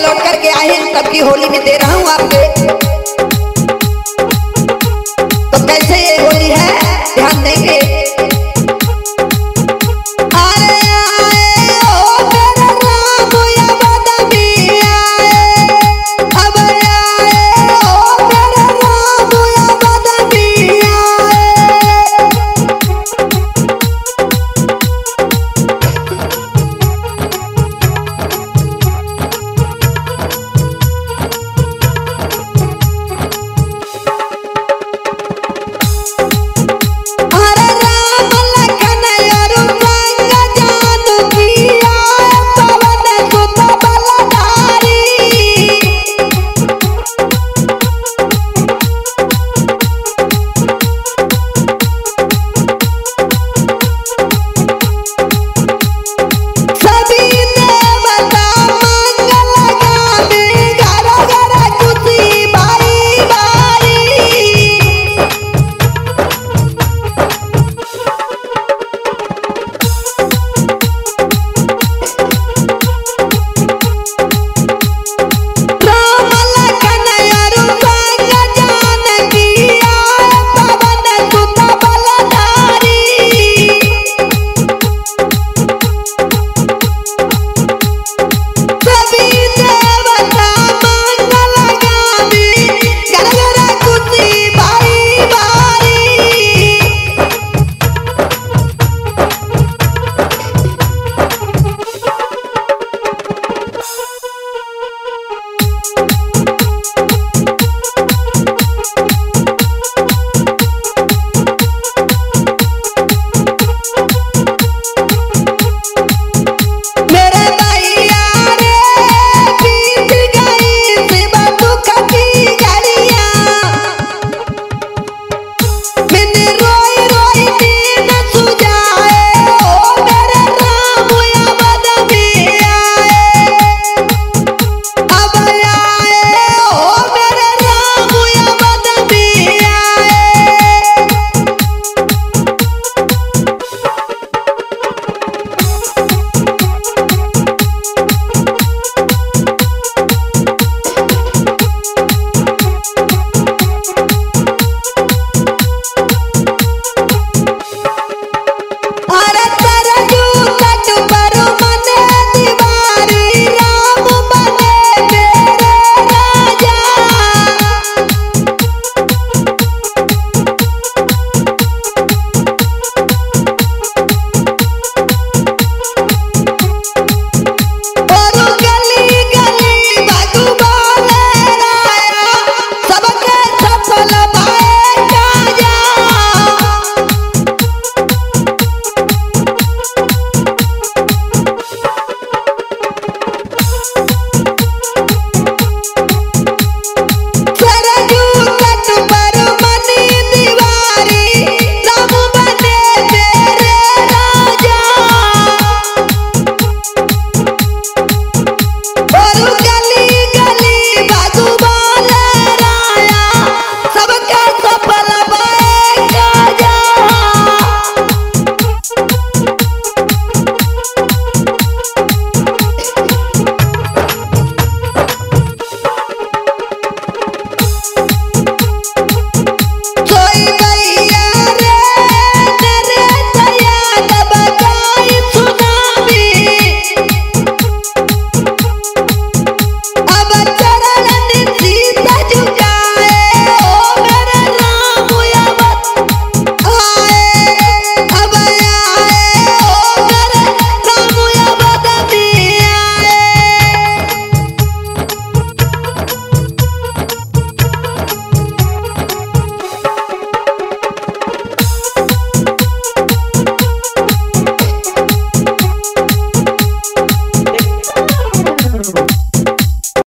लौट करके आए हैं। तब की होली में दे रहा हूँ आपके